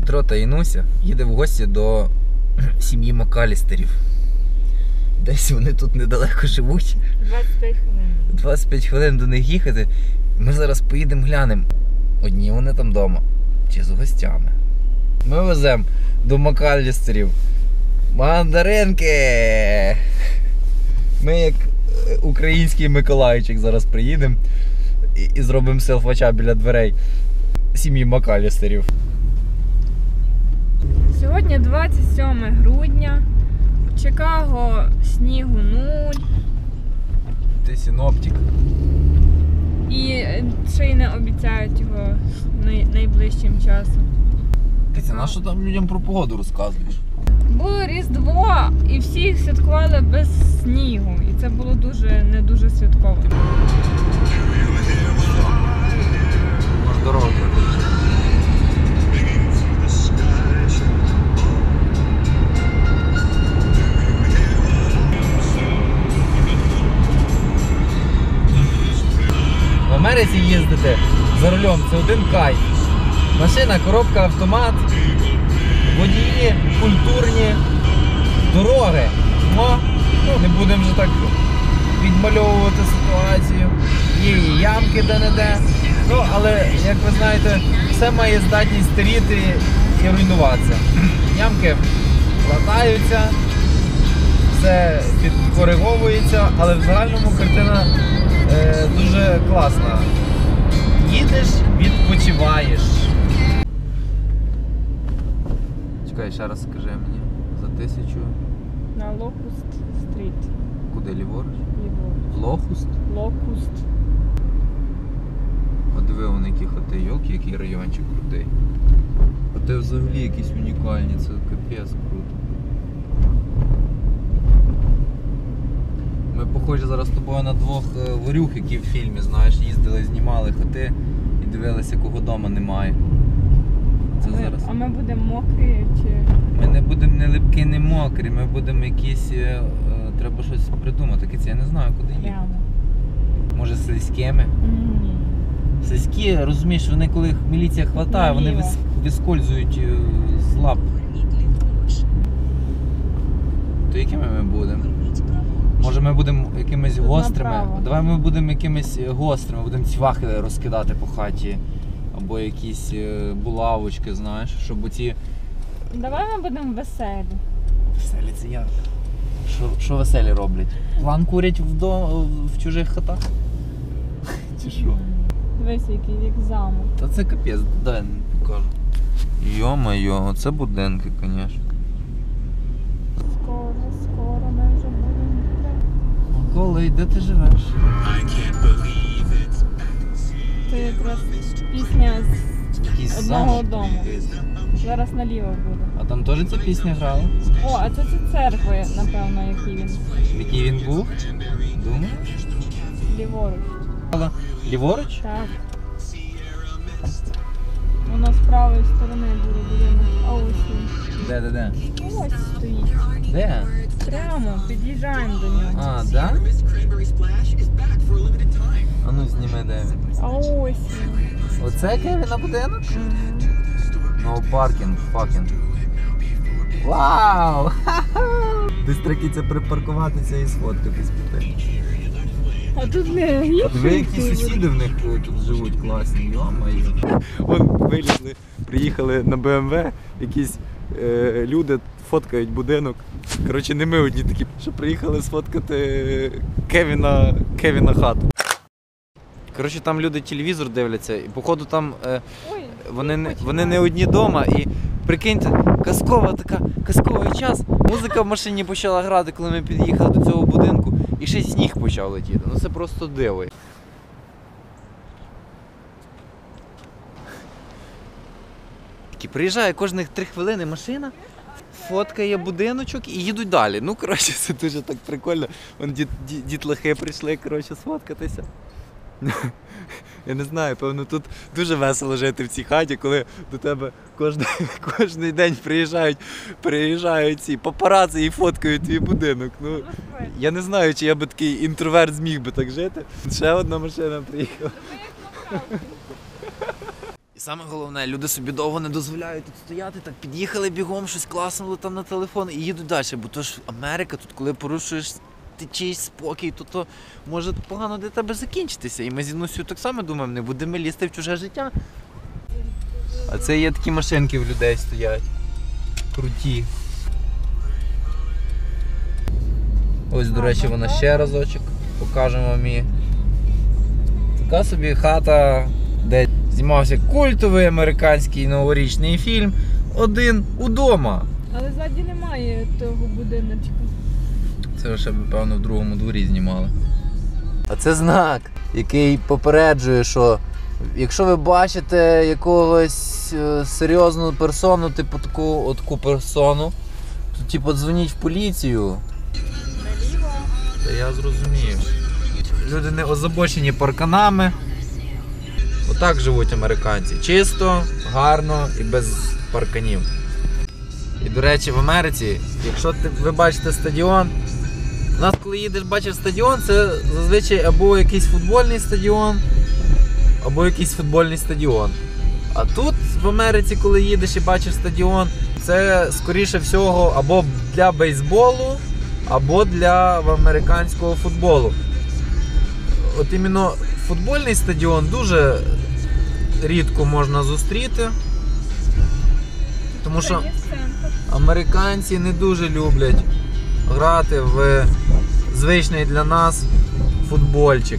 Дмитро та Інуся їде в гості до сім'ї Макалістерів. Десь вони тут недалеко живуть. 25 хвилин. 25 хвилин до них їхати. Ми зараз поїдемо глянемо. Одні вони там вдома. Чи з гостями. Ми веземо до Макалістерів. Мандаринки! Ми як е, український Миколайчик зараз приїдемо і, і зробимо селфача біля дверей сім'ї Макалістерів. Сьогодні 27 грудня. В Чикаго снігу нуль. Ти синоптик. І ще й не обіцяють його най- найближчим часом. Ти на що там людям про погоду розказуєш? Було Різдво, і всі святкували без снігу. І це було дуже не дуже святково. Їздити за рулем це один кайф. Машина, коробка, автомат, водії, культурні, дороги. Мо, ну, не будемо вже так відмальовувати ситуацію. Є і ямки де-не-де. Ну, але, як ви знаєте, все має здатність старіти і руйнуватися. Ямки латаються, все підкориговується, але в загальному картина е, дуже класна. Їдеш, відпочиваєш. Чекай, ще раз скажи мені. За тисячу. На Локуст стріт. Куди ліворуч? Ліворуч. Лохуст? Локуст. А диви вони які хати, йолки, який райончик крутий. А ти взагалі якісь унікальні, це капець круто. Ми похожі зараз з тобою на двох е, ворюх, які в фільмі, знаєш, їздили, знімали хати дивилися, кого вдома немає. Це А ми- зараз. А ми будемо мокрі чи. Ми не будемо не липкі, не мокрі, ми будемо якісь. е, е, треба щось придумати. Киці, я не знаю, куди їхати. Прямо. Може слизькими. Ні. Слизькі, розумієш, вони коли їх міліція хватає, вони Наліво. вис, вискользують е, з лап. То якими ми будемо? Може ми будемо якимись Тут гострими. направо. Давай ми будемо якимись е, гострими, будемо цвахи розкидати по хаті. Або якісь е, булавочки, знаєш, щоб оці. Давай ми будемо веселі. Веселі це як? Що, що веселі роблять? План курять в, до... в чужих хатах? Чи що? Дивись, який як замок. Та це капець, дай я покажу. Йо-моє, оце будинки, звісно. Скоро, скоро. Коли, де ти живеш? Це якраз пісня з Якийсь одного замок дому. Зараз наліво буде. А там теж ця пісня грала? О, а це це церкви, напевно, які він В якій він був? Думаєш? ліворуч. Ліворуч? Так. Воно з правої сторони буде будинок. А ось він. Де, де, де? Ось стоїть. Де? Прямо, під'їжджаємо до нього. А, да? А ну зніми де він. А ось він. Оце Кевіна будинок? No parking, fucking. Вау! Десь це припаркуватися і сфоткатись піти. А тут не А гірше. диви, які сусіди в них е, тут живуть класні, йо-моє. Вон вилізли, приїхали на БМВ, якісь люди фоткають будинок. Коротше, не ми одні такі, що приїхали сфоткати Кевіна, Кевіна хату. Коротше, там люди телевізор дивляться, і походу там е, Ой, вони, не, вони не одні вдома. І прикиньте, казкова така, казковий час. Музика в машині почала грати, коли ми під'їхали до цього будинку, і ще сніг почав летіти. Ну це просто диво. Такі приїжджає кожних три хвилини машина, фоткає будиночок і їдуть далі. Ну, коротше, це дуже так прикольно. Вон діт, діт, дітлахи прийшли, коротше, сфоткатися. Я не знаю, певно, тут дуже весело жити в цій хаті, коли до тебе кожен, кожний день приїжджають, приїжджають ці папараці і фоткають твій будинок. Ну, я не знаю, чи я би такий інтроверт зміг би так жити. Ще одна машина приїхала. Саме головне, люди собі довго не дозволяють тут стояти, так під'їхали бігом, щось класнули там на телефон і їдуть далі. Бо то ж Америка, тут коли порушуєш чийсь спокій, то то може погано для тебе закінчитися. І ми з Інусю так само думаємо, не будемо лізти в чуже життя. А це є такі машинки в людей стоять. Круті. Ось, до речі, вона ще разочок. Покажемо вам. Така собі хата, де знімався культовий американський новорічний фільм Один удома. Але ззаді немає того будиночка. Це ще, певно, в другому дворі знімали. А це знак, який попереджує, що якщо ви бачите якогось е, серйозну персону, типу таку, от таку персону, то типу дзвоніть в поліцію. Наліво. Та я зрозумів. Люди не озабочені парканами. Отак живуть американці. Чисто, гарно і без парканів. І до речі, в Америці, якщо ти, ви бачите стадіон, у нас, коли їдеш, бачиш стадіон, це зазвичай або якийсь футбольний стадіон, або якийсь футбольний стадіон. А тут в Америці, коли їдеш і бачиш стадіон, це скоріше всього або для бейсболу, або для американського футболу. От іменно футбольний стадіон дуже рідко можна зустріти. Тому що американці не дуже люблять грати в звичний для нас футбольчик.